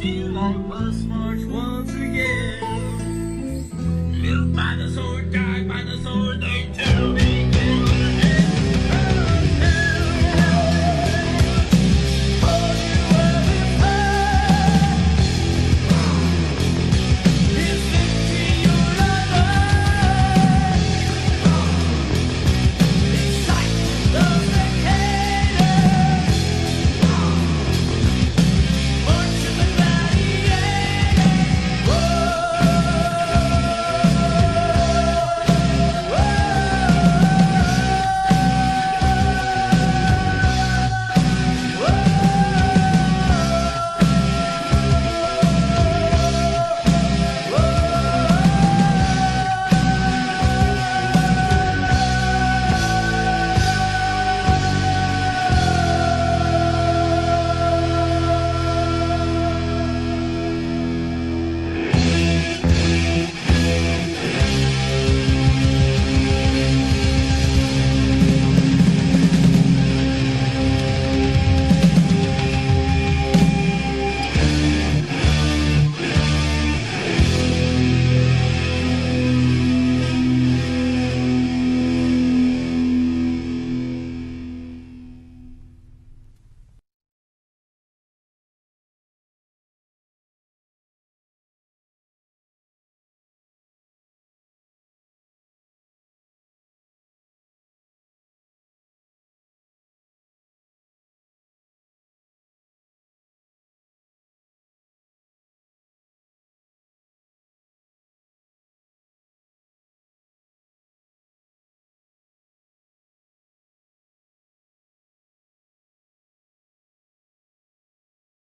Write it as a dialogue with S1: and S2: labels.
S1: feel like West March once again. Live by the sword, die by the sword.